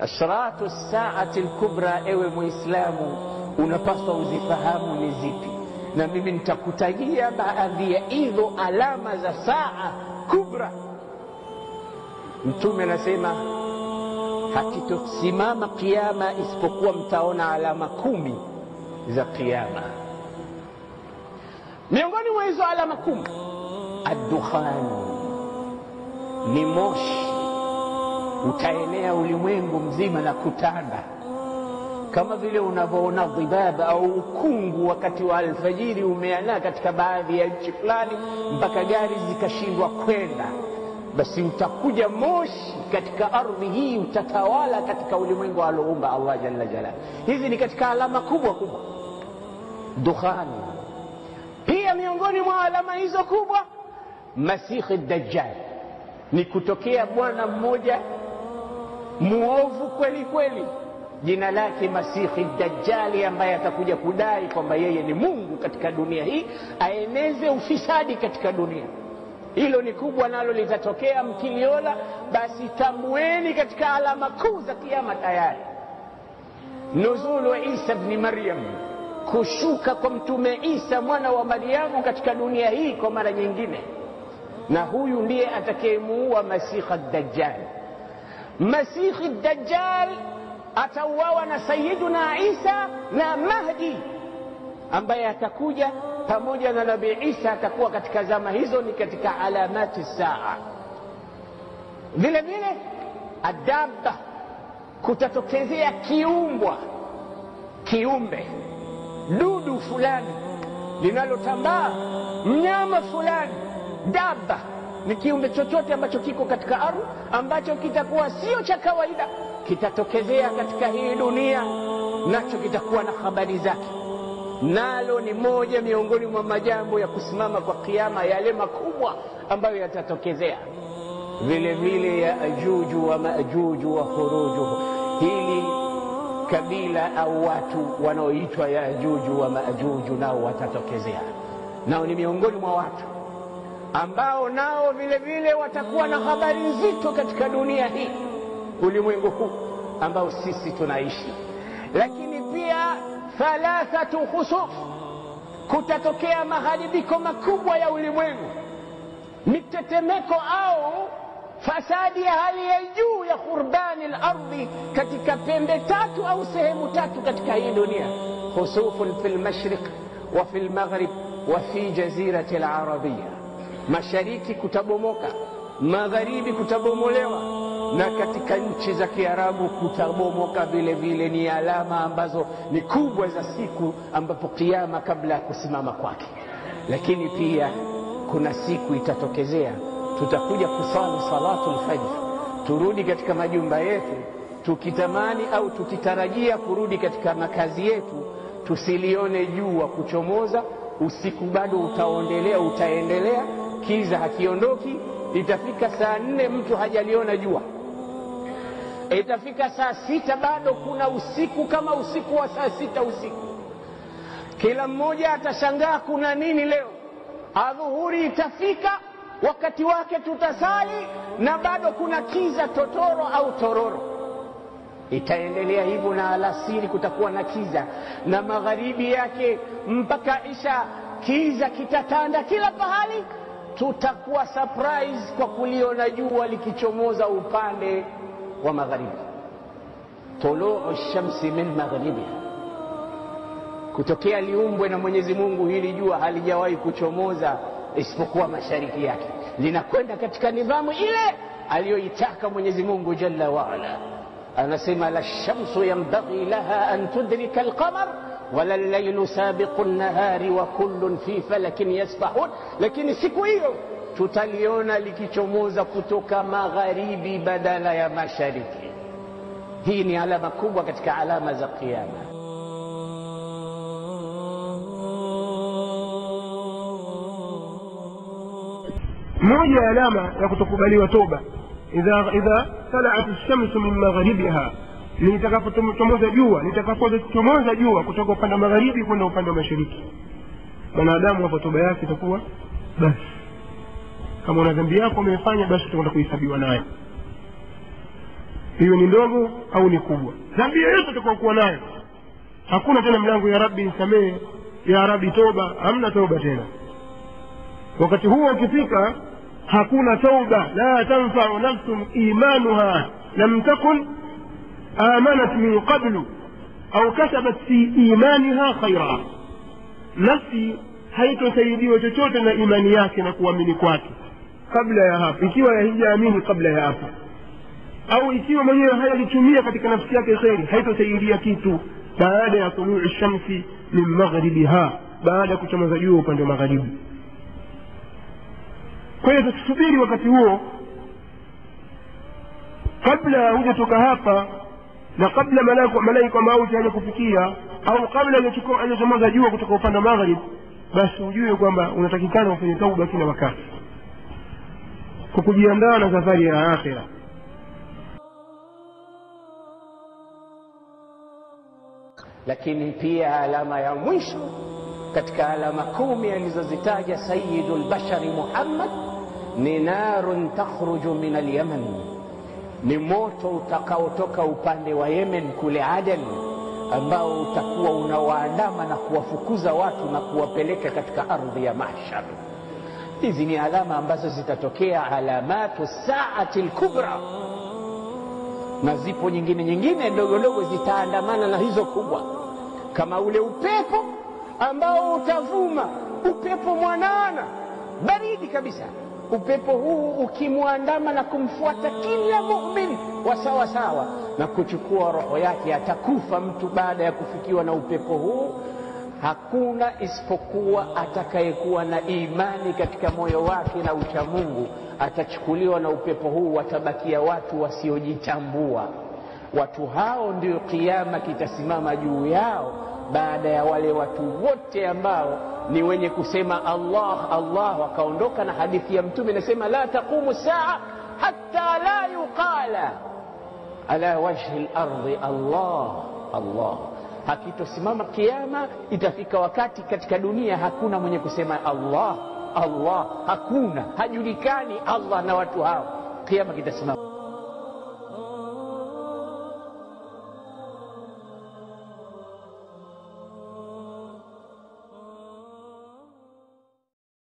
ashratu saati lkubra, ewe Muislamu, unapaswa uzifahamu ni zipi, na mimi nitakutajia baadhi ya hizo alama za saa kubra. Mtume anasema hakitosimama kiama isipokuwa mtaona alama kumi za kiama. Miongoni mwa hizo alama kumi, addukhan ni moshi utaenea ulimwengu mzima na kutanda kama vile unavyoona dhibab au ukungu wakati wa alfajiri umeanaa katika baadhi ya nchi fulani mpaka gari zikashindwa kwenda, basi utakuja moshi katika ardhi hii utatawala katika ulimwengu alioumba Allah jalla jalala. Hizi ni katika alama kubwa kubwa, dukhani. Pia miongoni mwa alama hizo kubwa, Masihi Dajjal, ni kutokea bwana mmoja muovu kweli kweli jina lake Masihi Dajjali, ambaye atakuja kudai kwamba yeye ni Mungu katika dunia hii, aeneze ufisadi katika dunia. Hilo ni kubwa, nalo litatokea. mkiliola, basi tambueni katika alama kuu za kiama tayari. Nuzulu Isa bni Maryam, kushuka kwa Mtume Isa mwana wa Maryamu katika dunia hii kwa mara nyingine, na huyu ndiye atakayemuua Masihi Dajjal. Masihi Dajjal atauawa na Sayiduna Isa na Mahdi ambaye atakuja pamoja na nabi Isa, atakuwa katika zama hizo, ni katika alamati saa. Vile vile adaba, kutatokezea kiumbwa, kiumbe, dudu fulani linalotambaa, mnyama fulani, daba ni kiumbe chochote ambacho kiko katika ardhi ambacho kitakuwa sio cha kawaida, kitatokezea katika hii dunia, nacho kitakuwa na habari zake, nalo ni moja miongoni mwa majambo ya kusimama kwa kiama, yale makubwa ambayo yatatokezea. Vile vile ya ajuju wa majuju wa khurujuhu, hili kabila au watu wanaoitwa ya ajuju wa majuju nao watatokezea, nao ni miongoni mwa watu ambao nao vile vile watakuwa na habari nzito katika dunia hii, ulimwengu huu ambao sisi tunaishi. Lakini pia thalathatu khusuf, kutatokea maharibiko makubwa ya ulimwengu, mitetemeko au fasadi ya hali ya juu ya khurbani lardhi, katika pembe tatu au sehemu tatu katika hii dunia. Khusufun fi lmashriq wa fi lmaghrib wa fi jazirati larabia mashariki kutabomoka, magharibi kutabomolewa, na katika nchi za Kiarabu kutabomoka vile vile. Ni alama ambazo ni kubwa za siku ambapo kiama kabla ya kusimama kwake. Lakini pia kuna siku itatokezea, tutakuja kusali salatu lfajr, turudi katika majumba yetu tukitamani au tukitarajia kurudi katika makazi yetu, tusilione jua kuchomoza. Usiku bado utaondelea utaendelea kiza hakiondoki. Itafika saa nne mtu hajaliona jua, itafika saa sita bado kuna usiku kama usiku wa saa sita usiku. Kila mmoja atashangaa kuna nini leo. Adhuhuri itafika, wakati wake tutasali na bado kuna kiza totoro au tororo. Itaendelea hivyo, na alasiri kutakuwa na kiza, na magharibi yake mpaka isha kiza kitatanda kila pahali tutakuwa surprise kwa kuliona jua likichomoza upande wa magharibi, tuluu shamsi min maghribiha, kutokea liumbwe na Mwenyezi Mungu. Hili jua halijawahi kuchomoza isipokuwa mashariki yake, linakwenda katika nidhamu ile aliyoitaka Mwenyezi Mungu jalla waala. Anasema la shamsu yambaghi laha an tudrika alqamar ولا الليل سابق النهار وكل في فلك يسبحون. لكن السكوير تتليون لكتموز كتوك مغاربي بدل يا مشاركي. ديني على مكوبة كتك علامة القيامة موجة علامة يكتب علي وتوبة إذا, إذا طلعت الشمس من مغربها litakapochomoza jua litakapochomoza jua kutoka upande wa magharibi kwenda upande wa mashariki. Mwanadamu hapo toba yake itakuwa basi. Kama una dhambi yako umefanya basi utakwenda kuhesabiwa nayo. Hiyo ni ndogo au ni kubwa. Dhambi yoyote utakaokuwa nayo. Hakuna tena mlango ya rabi nisamehe. Ya rabi toba. Hamna toba tena. Wakati huo ukifika hakuna tauba la tanfau nafsun imanuha lam takun amanat من قبل au kasabat fi imaniha khaira nafsi haitosaidiwa chochote na imani yake na kuamini kwake. Kabla ya hapo ikiwa haijaamini kabla ya hapo. Au ikiwa mwenyewe hayalitumia katika nafsi yake kheri haitosaidia kitu. Baada ya tuluu shamsi min maghribiha baada ya kuchomoza jua upande wa magharibi. Kwa hiyo wakati huo kabla hujatoka hapa na kabla malaika mauti haja kufikia au kabla hajachomoza jua kutoka upande wa maghrib basi ujue kwamba unatakikana ufanye tauba kila wakati kwa kujiandaa na safari ya akhira lakini pia alama ya mwisho katika alama kumi alizozitaja sayidu lbashari muhammad ni narun takhruju min alyaman ni moto utakaotoka upande wa yemen kule aden ambao utakuwa unawaandama na kuwafukuza watu na kuwapeleka katika ardhi ya mahshar. Hizi ni alama ambazo zitatokea alamatu saati lkubra na zipo nyingine nyingine ndogo ndogo zitaandamana na hizo kubwa. Kama ule upepo ambao utavuma upepo mwanana baridi kabisa upepo huu ukimwandama na kumfuata kila mumin wa sawa sawa na kuchukua roho yake atakufa mtu baada ya kufikiwa na upepo huu. Hakuna isipokuwa atakayekuwa na imani katika moyo wake na uchamungu atachukuliwa na upepo huu watabakia watu wasiojitambua. Watu hao ndio kiama kitasimama juu yao baada ya wale watu wote ambao ni wenye kusema allah allah wakaondoka na hadithi ya mtume inasema la taqumu saa hatta la yuqala ala wajhi lardhi allah allah hakitosimama kiama itafika wakati katika dunia hakuna mwenye kusema allah allah hakuna hajulikani allah na watu hao kiama kitasimama